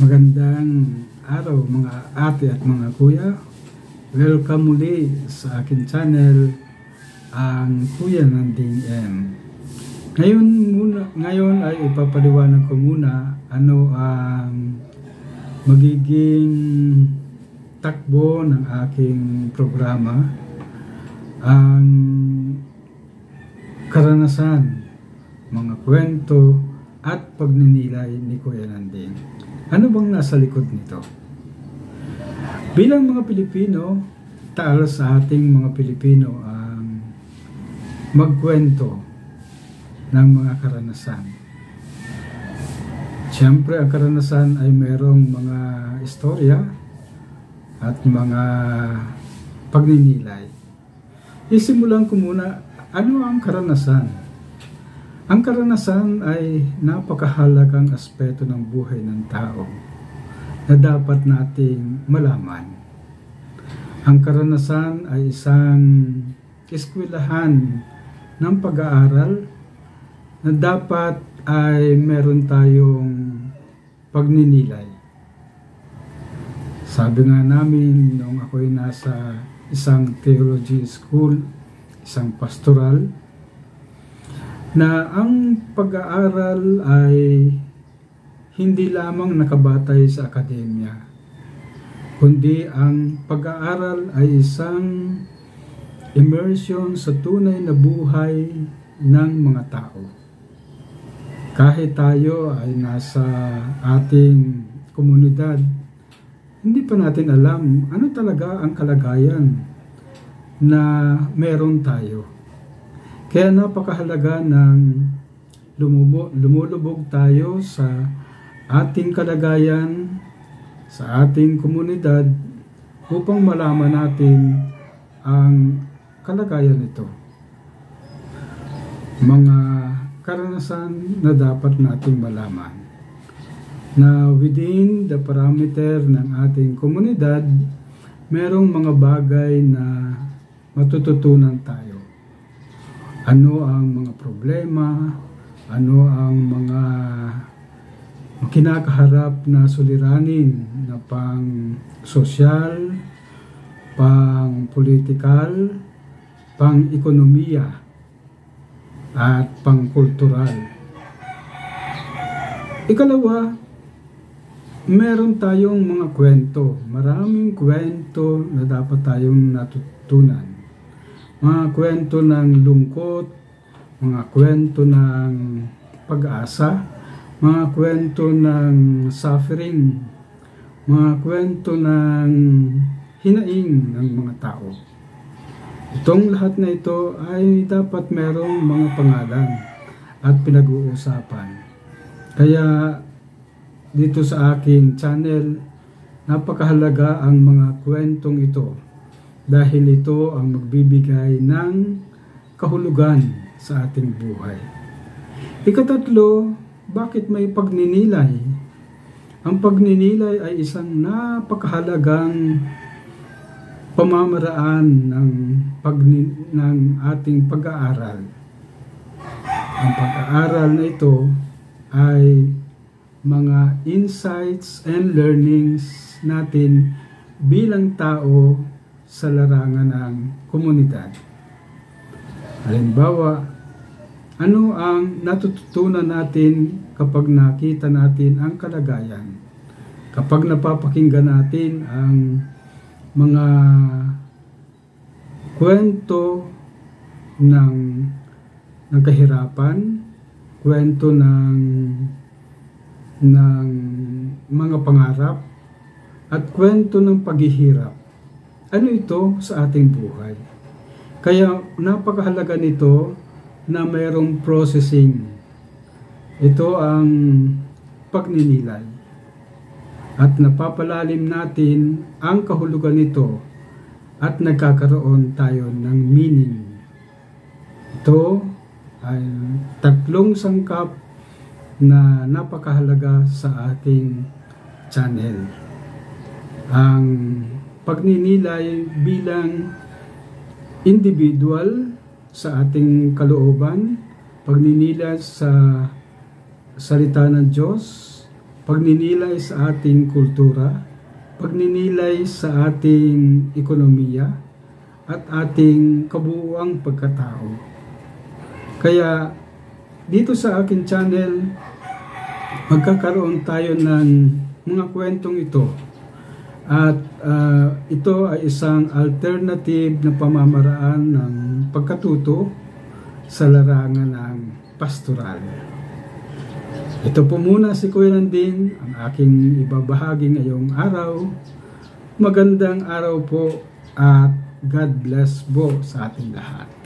Magandang araw mga ate at mga kuya. Welcome muli sa akin channel ang Kuya Nanding M. Ngayon muna ngayon ay ipapaliwanag ko muna ano ang magiging takbo ng aking programa ang karanasan, mga kwento at pagninilay ni Kuya Nanding. Ano bang nasa likod nito? Bilang mga Pilipino, taal sa ating mga Pilipino ang magkwento ng mga karanasan. Siyempre, ang karanasan ay merong mga istorya at mga pagninilay. Isimulan ko muna, ano ang karanasan? Ang karanasan ay napakahalagang aspeto ng buhay ng tao na dapat nating malaman. Ang karanasan ay isang eskwelahan ng pag-aaral na dapat ay meron tayong pagninilay. Sabi nga namin nung ako'y nasa isang theology school, isang pastoral, na ang pag-aaral ay hindi lamang nakabatay sa akademya, kundi ang pag-aaral ay isang immersion sa tunay na buhay ng mga tao. Kahit tayo ay nasa ating komunidad, hindi pa natin alam ano talaga ang kalagayan na meron tayo kaya napakahalaga ng lumulubog tayo sa ating kalagayan, sa ating komunidad upang malaman natin ang kalagayan nito. Mga karanasan na dapat nating malaman na within the parameter ng ating komunidad, merong mga bagay na matututunan tayo ano ang mga problema, ano ang mga kinakaharap na suliranin na pang sosyal, pang politikal, pang ekonomiya, at pang kultural. Ikalawa, meron tayong mga kwento, maraming kwento na dapat tayong natutunan mga kwento ng lungkot, mga kwento ng pag-asa, mga kwento ng suffering, mga kwento ng hinaing ng mga tao. Itong lahat na ito ay dapat merong mga pangalan at pinag-uusapan. Kaya dito sa aking channel, napakahalaga ang mga kwentong ito dahil ito ang magbibigay ng kahulugan sa ating buhay. Ikatatlo, bakit may pagninilay? Ang pagninilay ay isang napakahalagang pamamaraan ng, pagni, ng ating pag-aaral. Ang pag-aaral na ito ay mga insights and learnings natin bilang tao sa larangan ng komunidad. Halimbawa, ano ang natututunan natin kapag nakita natin ang kalagayan? Kapag napapakinggan natin ang mga kwento ng, ng kahirapan, kwento ng ng mga pangarap at kwento ng paghihirap ano ito sa ating buhay. Kaya napakahalaga nito na mayroong processing. Ito ang pagninilay. At napapalalim natin ang kahulugan nito at nagkakaroon tayo ng meaning. Ito ay tatlong sangkap na napakahalaga sa ating channel. Ang pagninilay bilang individual sa ating kalooban, pagninilay sa salita ng Diyos, pagninilay sa ating kultura, pagninilay sa ating ekonomiya, at ating kabuuang pagkatao. Kaya dito sa akin channel, magkakaroon tayo ng mga kwentong ito. At uh, ito ay isang alternative na pamamaraan ng pagkatuto sa larangan ng pastoral. Ito po muna si Kuya Landing, ang aking ibabahagi ngayong araw. Magandang araw po at God bless po sa ating lahat.